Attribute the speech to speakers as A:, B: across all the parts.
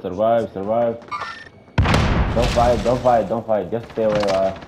A: survive, survive. Don't fight, don't fight, don't fight. Just stay where you.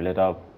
A: up.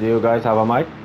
B: Do you guys have a mic?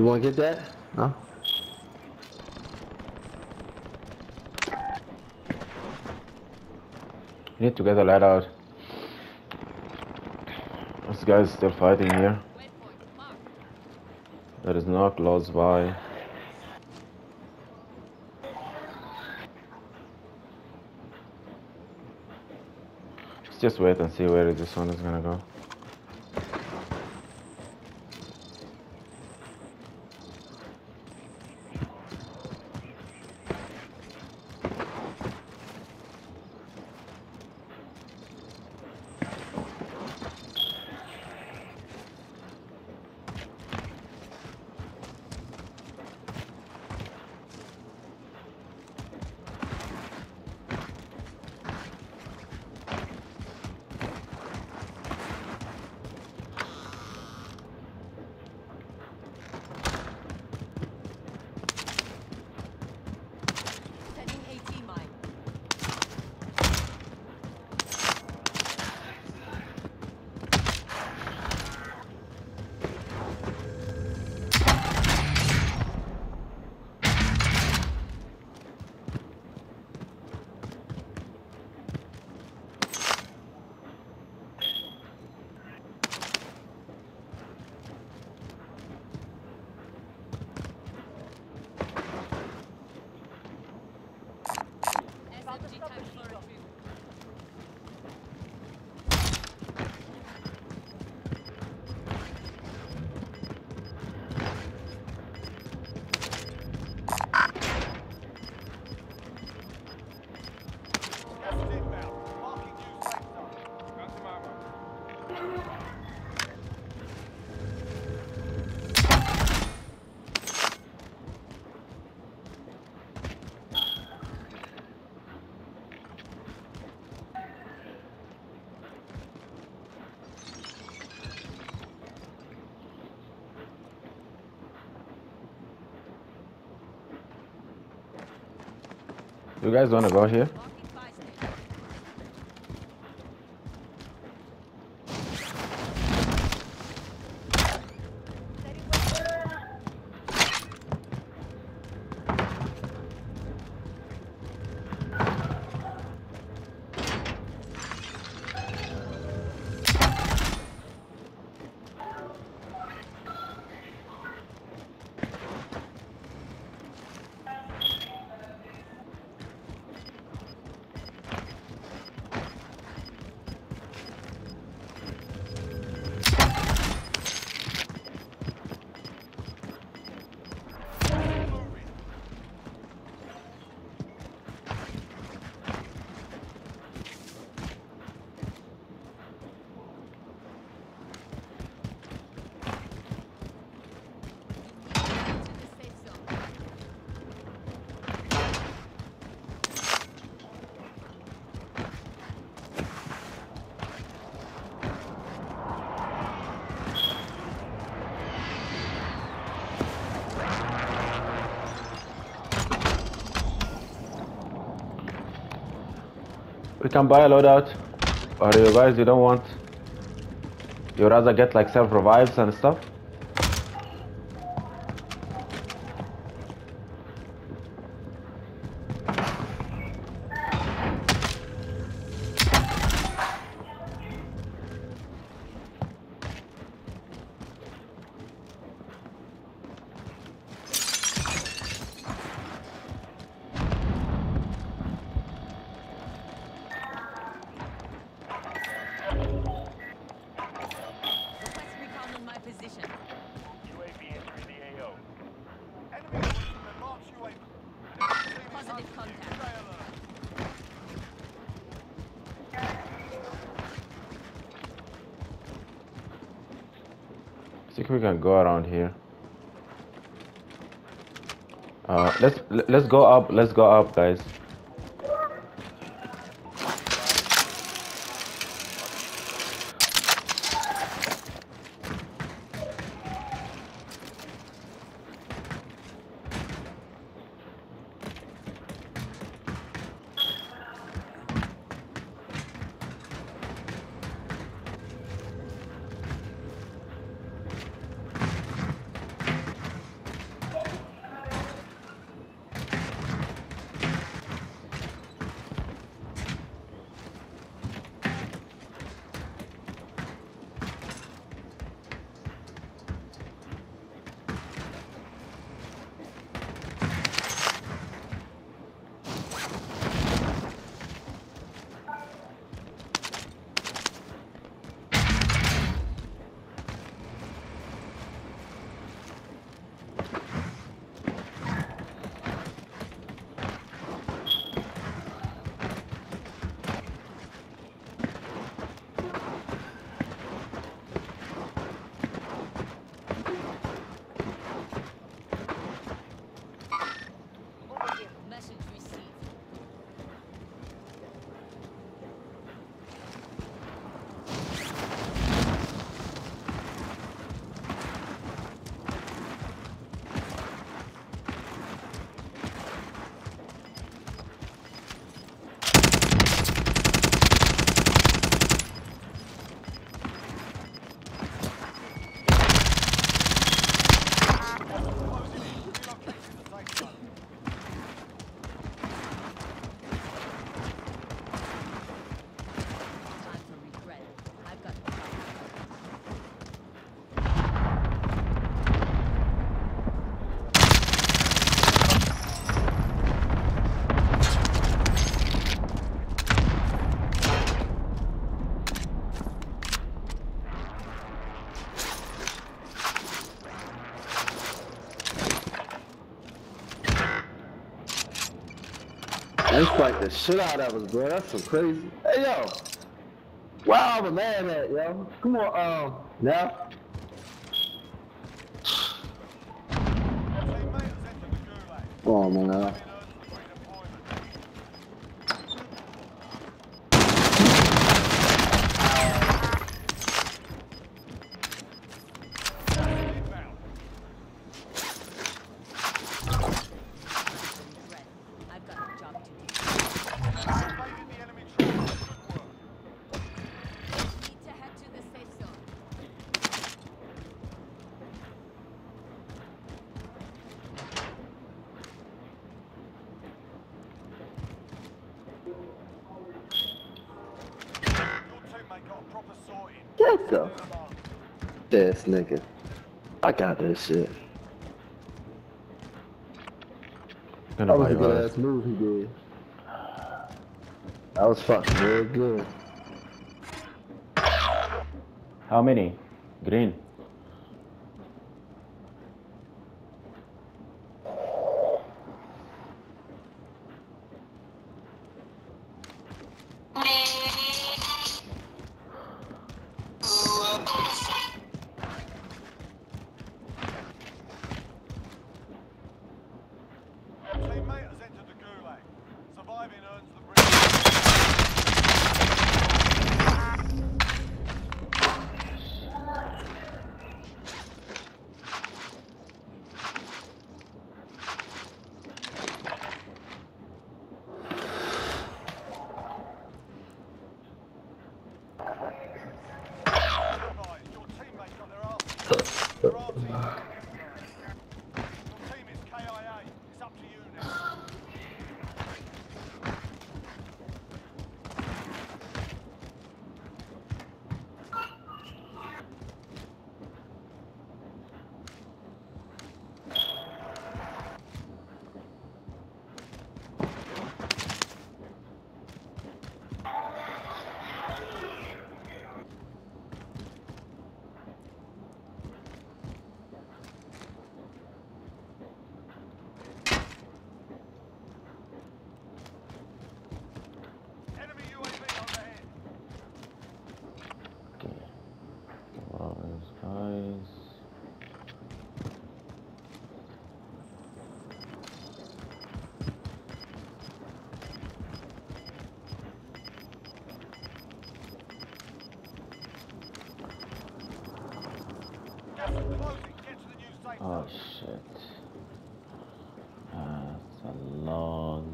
C: You want to get that? No?
B: We need to get the light out. This guy is still fighting here. That is not close by.
A: Just wait and see where this one is gonna go. You guys wanna go here? Can buy a loadout. Or you guys, you don't want? You rather get like self revives and stuff? We can go around here. Uh, let's let's go up. Let's go up, guys.
C: Spiked the shit out of us, bro. That's some crazy. Hey, yo. All the man at, yo? Come on, um, now. This nigga. I got this shit. That was
A: buy
C: a good ass move he did. That was fucking real good.
A: How many? Green.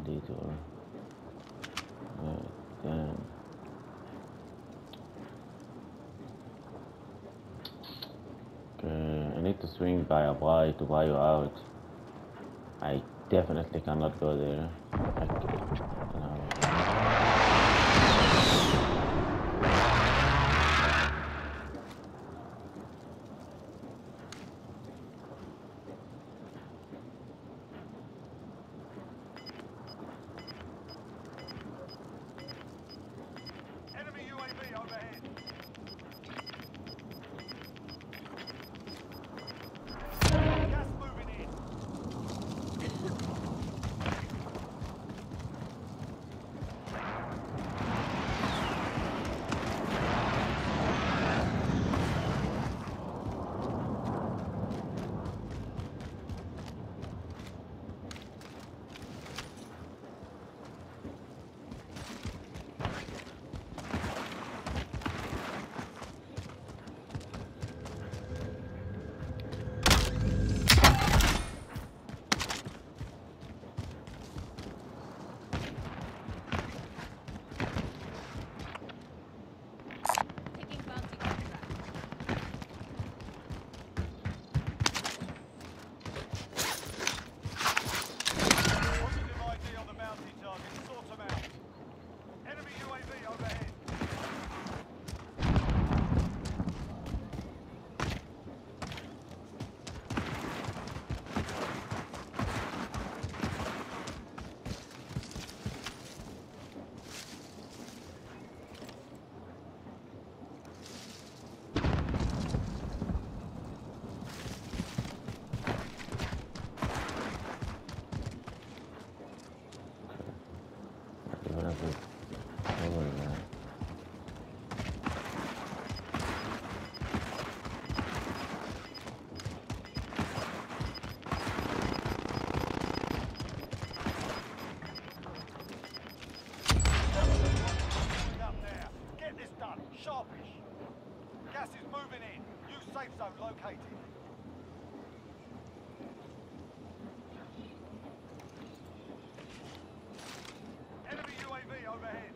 A: Detour. Damn. Okay, I need to swing by a Y to buy you out. I definitely cannot go there.
B: Safe zone located. Enemy UAV overhead.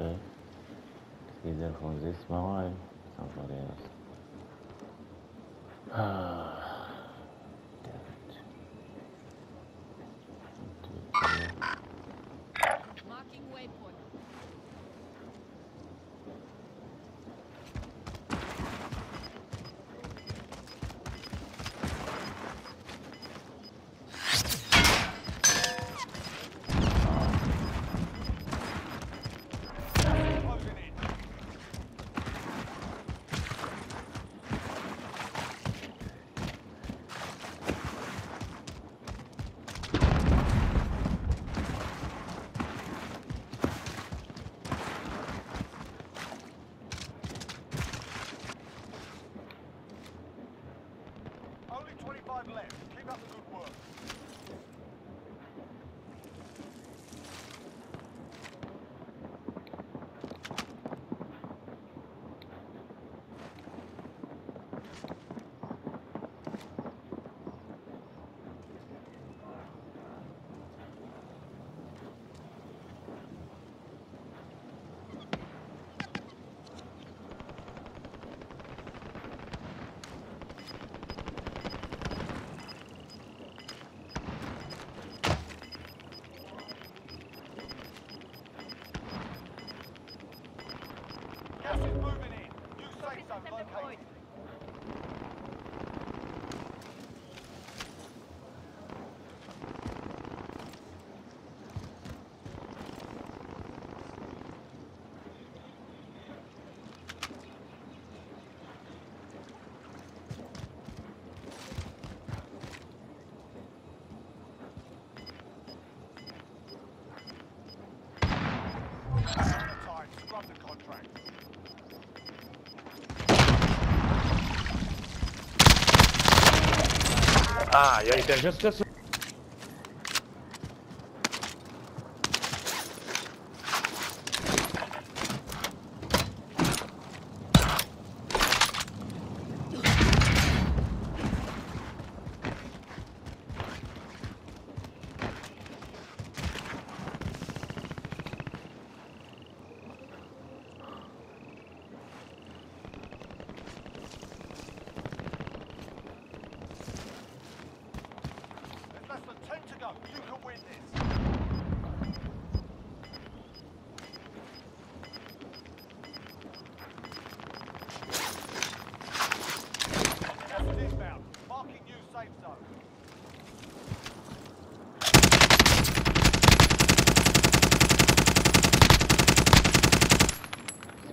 A: Okay. Either from this mine, somebody else. Ah.
D: Ah,
B: e a inteligência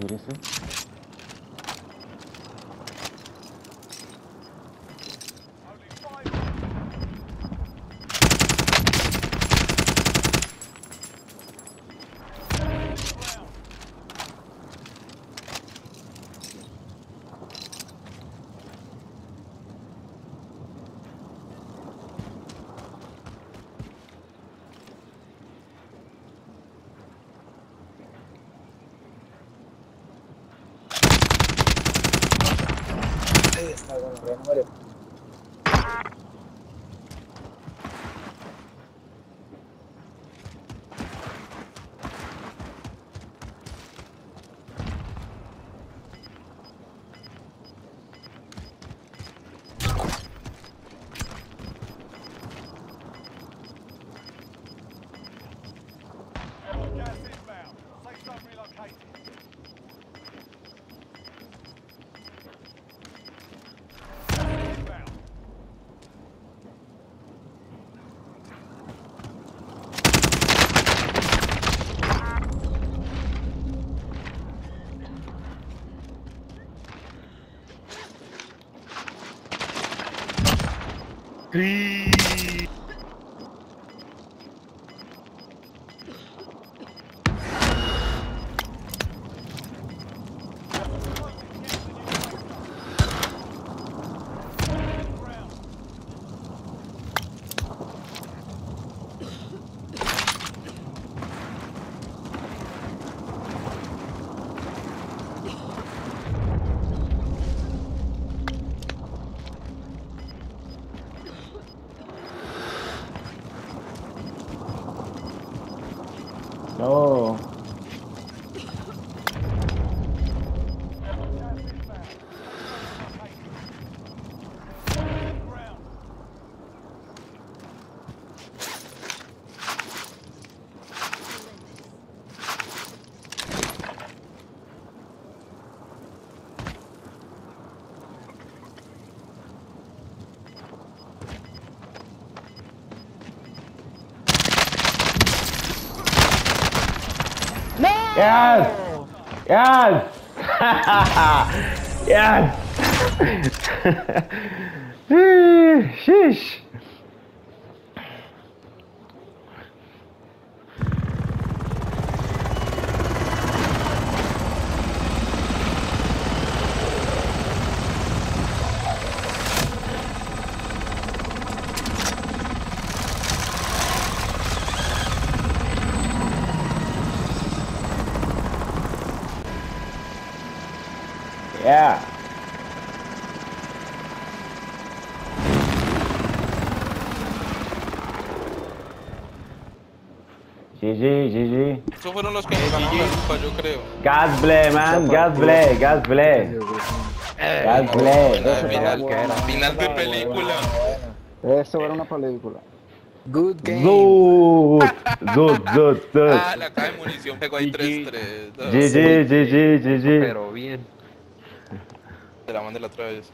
B: 모르겠어요? hamarin 哦。
A: Yes! Yes! yes! Sheesh! Gas play, man. Gas play, gas play. Gas play.
E: Buena, final, final de película.
F: Eso era una película. Good game.
A: Zoot. Zoot, zoot, zoot.
E: Ah, la caja de munición pegó ahí 3-3.
A: GG, GG, GG.
G: Pero bien.
E: Te la mandé la otra vez.